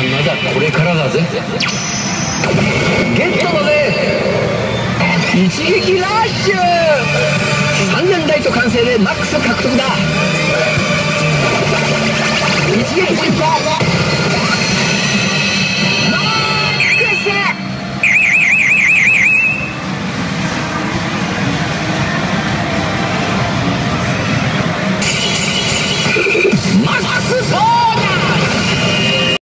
はまだこれからだぜ。ゲットだぜ。一撃ラッシュ。3年台と完成でマックス獲得だ。